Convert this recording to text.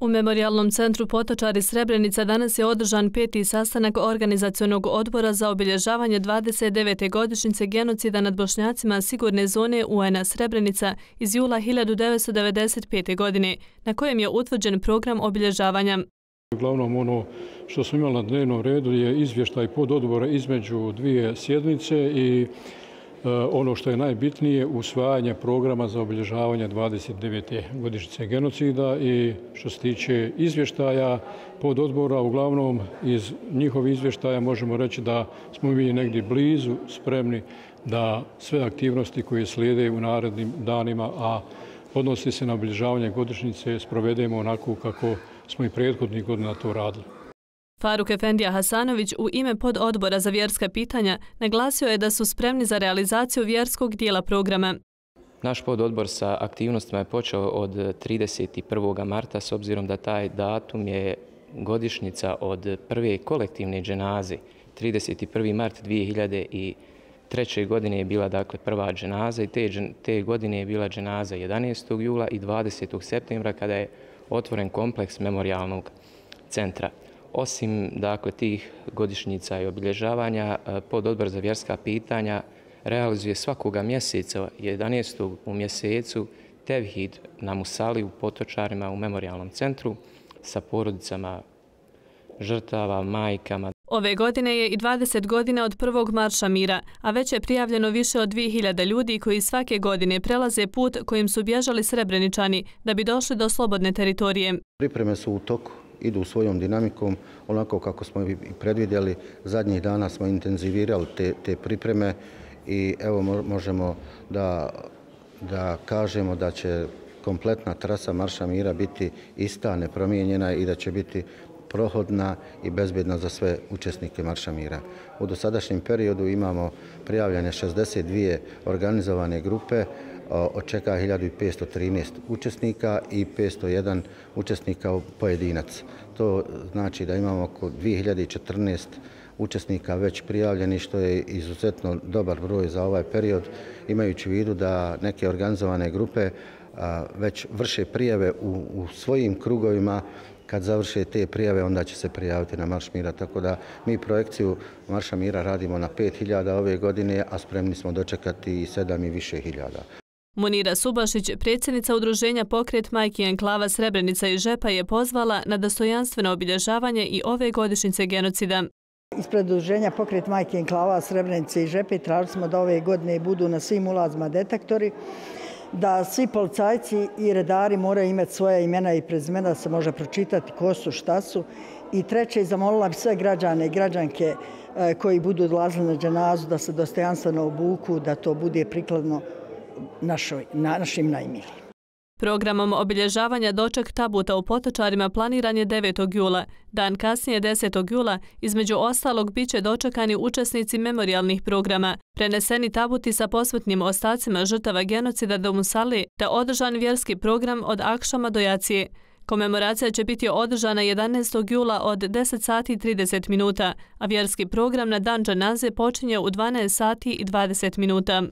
U Memorialnom centru Potočari Srebrenica danas je održan peti sastanak organizacijonog odbora za obilježavanje 29. godišnjice genocida nad bošnjacima sigurne zone UN-a Srebrenica iz jula 1995. godine, na kojem je utvrđen program obilježavanja. Uglavnom ono što smo imali na dnevnom redu je izvještaj pod odbora između dvije sjednice i izvještaj E, ono što je najbitnije, usvajanje programa za obilježavanje 29. godišnjice genocida i što se tiče izvještaja pod odbora, uglavnom iz njihovi izvještaja možemo reći da smo mi negdje blizu spremni da sve aktivnosti koje slijede u narednim danima, a odnosi se na obilježavanje godišnjice, sprovedemo onako kako smo i prethodnih godina to radili. Faruk Efendija Hasanović u ime pod odbora za vjerska pitanja naglasio je da su spremni za realizaciju vjerskog dijela programa. Naš pod odbor sa aktivnostima je počeo od 31. marta s obzirom da taj datum je godišnjica od prve kolektivne dženaze. 31. mart 2003. godine je bila dakle prva dženaza i te, te godine je bila dženaza 11. jula i 20. septembra kada je otvoren kompleks memorialnog centra. Osim dakle, tih godišnjica i obilježavanja, e, pod odbor za vjerska pitanja realizuje svakoga mjeseca, 11. u mjesecu, Tevhid na Musali u Potočarima u memorialnom centru sa porodicama žrtava, majkama. Ove godine je i 20 godina od prvog marša mira, a već je prijavljeno više od 2000 ljudi koji svake godine prelaze put kojim su bježali srebreničani da bi došli do slobodne teritorije. Pripreme su u toku idu svojom dinamikom, onako kako smo i predvidjeli. Zadnjih dana smo intenzivirali te, te pripreme i evo možemo da, da kažemo da će kompletna trasa Marša Mira biti ista, nepromijenjena i da će biti prohodna i bezbjedna za sve učesnike Marša Mira. U dosadašnjem periodu imamo prijavljene 62 organizovane grupe, od čeka 1513 učesnika i 501 učesnika pojedinac. To znači da imamo oko 2014 učesnika već prijavljeni, što je izuzetno dobar broj za ovaj period, imajući u vidu da neke organizovane grupe već vrše prijave u, u svojim krugovima, kad završe te prijave, onda će se prijaviti na Marš Mira. Tako da mi projekciju Marša Mira radimo na 5000 ove godine, a spremni smo dočekati i 7 i više hiljada. Monira Subašić, predsjednica udruženja Pokret Majki Enklava Srebrenica i Žepa je pozvala na dostojanstveno obilježavanje i ove godišnjice genocida. Ispred udruženja Pokret Majki Enklava Srebrenica i Žepa tražili smo da ove godine budu na svim ulazima detektori, da svi policajci i redari moraju imati svoje imena i prezimena da se može pročitati ko su, šta su. I treće, zamolila bi sve građane i građanke eh, koji budu odlazili na dženazu da se dostojanstveno obuku, da to bude prikladno našoj, na, našim najmilijim. Programom obilježavanja doček tabuta u Potočarima planiran je 9. jula. Dan kasnije 10. jula između ostalog bit će dočekani učesnici memorialnih programa, preneseni tabuti sa posvetnim ostacima žrtava genocida do Musali te održan vjerski program od Akšama do Jacije. Komemoracija će biti održana 11. jula od 10 sati i 30 minuta, a vjerski program na dan džanaze počinje u 12 sati i 20 minuta.